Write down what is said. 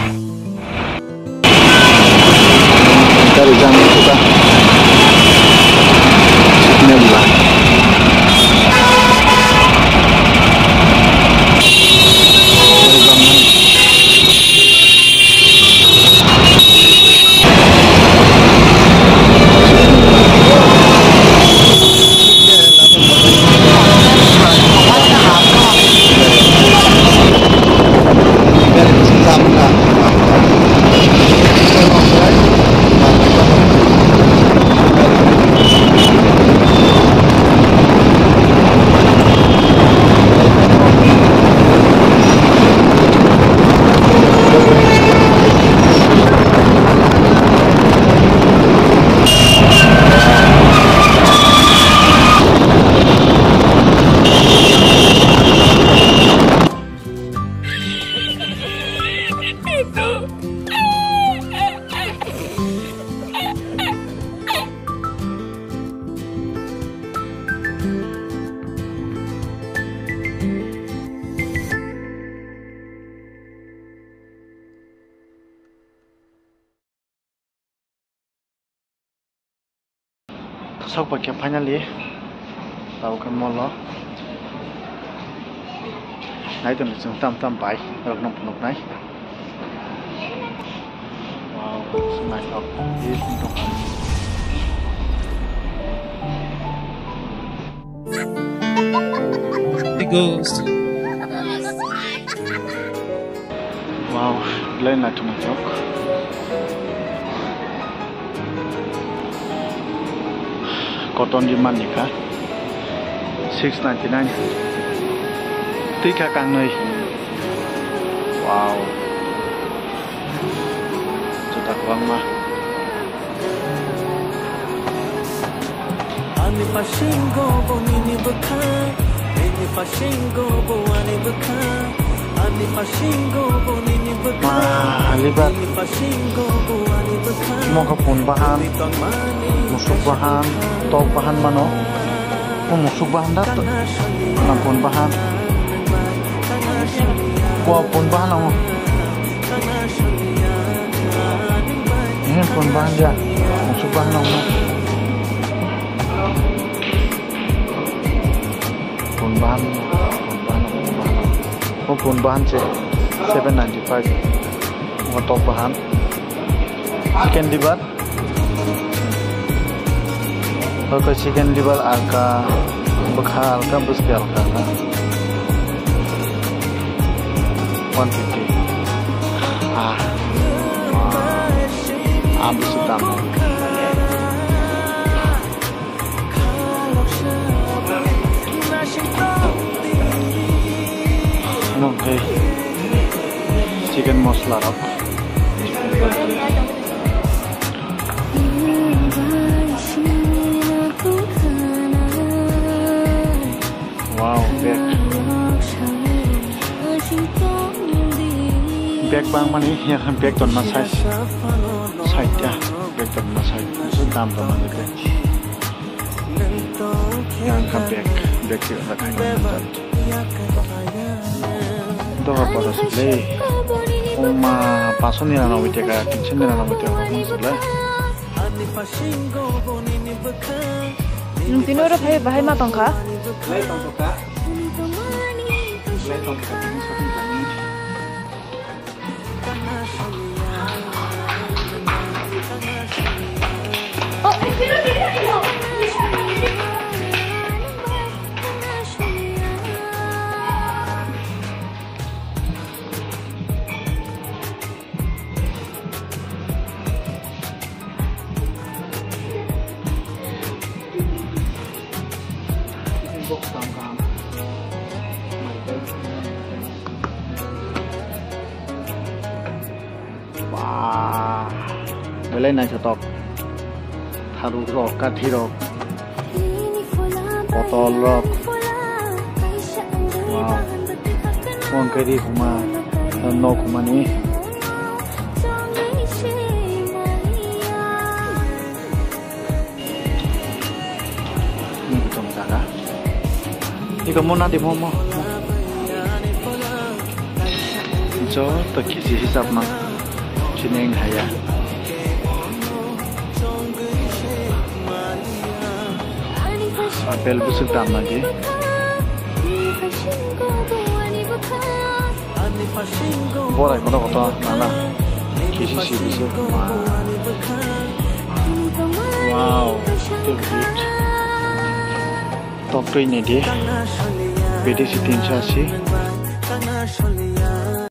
Bye. sok pakai finally tàu cần mò ló nãy tuần chúng tam tam bảy được nộp nộp này wow xin này học đi cũng được đi goes. Wow, lên là chúng mình chọc. Cotton demand gì cả 699 tí cả càng nơi wow. Chúng ta quăng mà. Ani pashingo bo wah libat Ani pashingo bo ani bukha mau ke pun bahan. Musuk bahan. Top bahan mano. Musuk bahan dat na pun bahan. Wah pun bahan ako ini pun bahan dia. Musuk bahan pun bahan pun bahan sih 795 oh top bahan? Chicken liver. Oke chicken liver alka bekal alka buski alka ka 150 ah ah busuk dam oke chicken mosla rock wow bag bag bang mani ya bag ton ma size size ya bag ton ma size so dam ton ma bag yang ka bag bag sih ada kayak पाँचो निरानब्बे time निरानब्बे time तिनवटा बहामा Wah, beli nasi tok, tharu rok, kathi rok, potol rok. Wow, mongkeri huma, nok huma ni. Ini kita menara. Ini kamu nanti mau mau. 저또 기지 히삽만 진행하야. apel busuk tamagi Ani pashingo bora kono koto nana kisi si busuk wow too good top to ini dia BD si 380